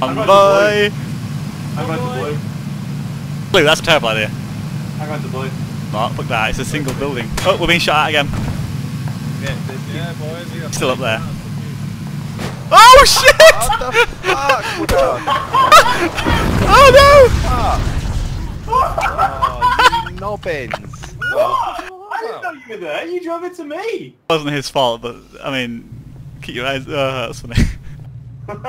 I'm going boy. I got the blue. Blue, that's a terrible idea. I got the blue. Mark, look fuck that, it's a single building. Oh, we're being shot at again. Yeah, boys. Still up there. Oh shit! What the fuck? Oh no! Oh, you nobbins. I didn't know you were there. You drove it to me. It wasn't his fault, but I mean, keep your eyes. Uh, that's funny.